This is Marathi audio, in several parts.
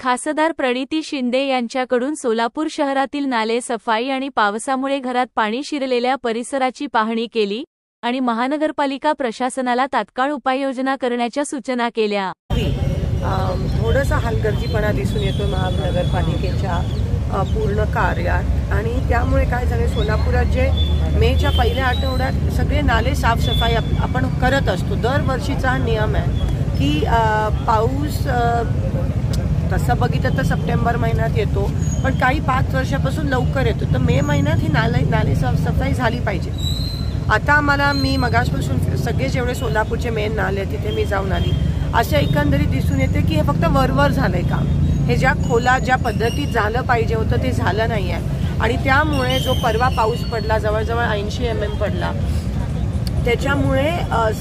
खासदार प्रणिती शिंदे यांच्याकडून सोलापूर शहरातील नाले सफाई आणि पावसामुळे घरात पाणी शिरलेल्या परिसराची पाहणी केली आणि महानगरपालिका प्रशासनाला तात्काळ उपाययोजना करण्याच्या सूचना केल्या. थोडासा हलगर्जीपणा दिसून येतो महानगरपालिकेच्या पूर्ण कार्यात. आणि त्यामुळे काय झालं सोलापुरात जे मेच्या पहिल्या आठवड्यात सगळे नाले साफसफाई आपण करत असतो. दरवर्षीचा हा नियम आहे की पाऊस तसं बघितलं तर सप्टेंबर महिन्यात येतो पण काही पाच वर्षापासून लवकर येतो. तर मे महिन्यात ही नाले नाले सफाई झाली पाहिजे. आता आम्हाला मी मगासपासून सगळे जेवढे सोलापूरचे मेन नाले आहेत तिथे मी जाऊन आली. अशा एकंदरीत दिसून येते की हे फक्त वरवर झालंय काम. हे ज्या खोला ज्या पद्धतीत झालं पाहिजे होतं ते झालं नाही आहे आणि त्यामुळे जो परवा पाऊस पडला जवळजवळ ऐंशी एम एम पडला त्याच्यामुळे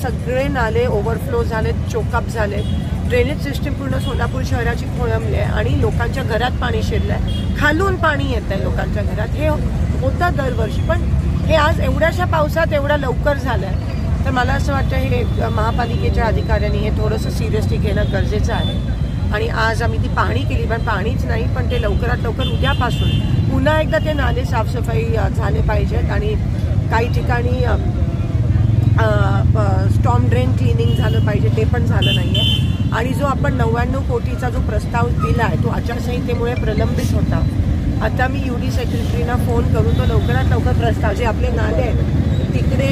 सगळे नाले ओव्हरफ्लो झालेत चोकअप झाले ड्रेनेज सिस्टीम पूर्ण सोलापूर शहराची खोळंबली आहे आणि लोकांच्या घरात पाणी शिरलं आहे खालून पाणी येत आहे लोकांच्या घरात. हे होतं दरवर्षी पण हे आज एवढ्याशा पावसात एवढ्या लवकर झालं आहे तर मला असं वाटतं हे महापालिकेच्या अधिकाऱ्यांनी हे थोडंसं सिरियसली घेणं गरजेचं आहे. आणि आज आम्ही ती पाहणी केली पण पाणीच नाही पण ते लवकरात लवकर उद्यापासून पुन्हा एकदा ते नाले साफसफाई झाले पाहिजेत. आणि काही ठिकाणी स्टॉम ड्रेन क्लिनिंग झालं पाहिजे ते पण झालं नाही आहे आणि जो आपण नव्याण्णव कोटीचा जो प्रस्ताव दिला आहे तो आचारसंहितेमुळे प्रलंबित होता. आता मी यू डी सेक्रेटरीना फोन करून तो लवकरात लवकर प्रस्ताव जे आपले नाले आहेत तिकडे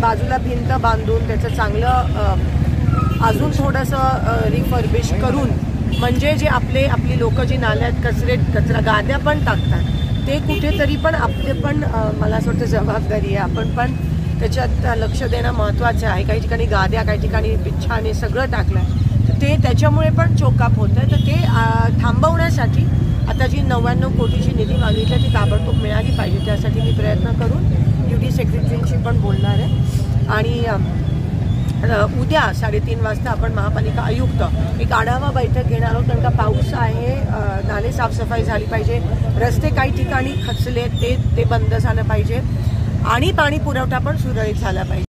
बाजूला भिंत बांधून त्याचं चांगलं अजून थोडंसं रिफर्बिश करून म्हणजे जे आपले आपली लोकं जी नाल्यात कचरे कचरा गाद्या पण टाकतात ते कुठेतरी पण आपले पण मला असं वाटतं जबाबदारी आहे आपण पण त्याच्यात लक्ष देणं महत्त्वाचं आहे. काही ठिकाणी गाद्या काही ठिकाणी बिच्छाने सगळं टाकलं आहे तर ते त्याच्यामुळे पण चोकाप होतं आहे तर ते थांबवण्यासाठी आता जी नव्याण्णव कोटीची निधी मागितली आहे ती ताबडतोब मिळाली पाहिजे. त्यासाठी मी प्रयत्न करून यू डी सेक्रेटरींशी पण बोलणार आहे. आणि उद्या साडेतीन वाजता आपण महापालिका आयुक्त एक आढावा बैठक घेणार आहोत. कारण का पाऊस आहे नाले साफसफाई झाली पाहिजे. रस्ते काही ठिकाणी खचले ते ते बंद झालं पाहिजे. आणि पाणी पुरवठा पण सुरळीत झाला पाहिजे.